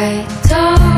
I don't